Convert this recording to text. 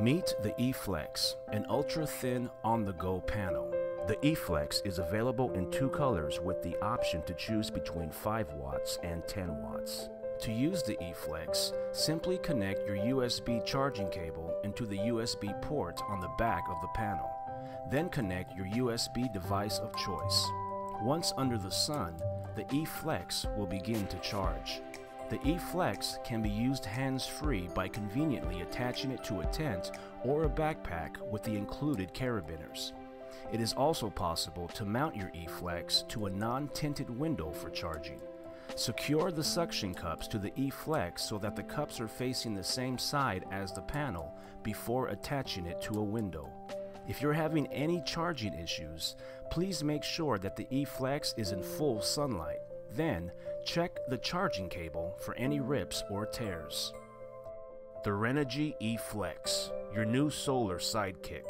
Meet the eFlex, an ultra-thin on-the-go panel. The eFlex is available in two colors with the option to choose between 5 watts and 10 watts. To use the eFlex, simply connect your USB charging cable into the USB port on the back of the panel. Then connect your USB device of choice. Once under the sun, the eFlex will begin to charge. The eFlex can be used hands-free by conveniently attaching it to a tent or a backpack with the included carabiners. It is also possible to mount your eFlex to a non-tinted window for charging. Secure the suction cups to the eFlex so that the cups are facing the same side as the panel before attaching it to a window. If you're having any charging issues, please make sure that the eFlex is in full sunlight. Then, check the charging cable for any rips or tears. The Renogy E-Flex, your new solar sidekick.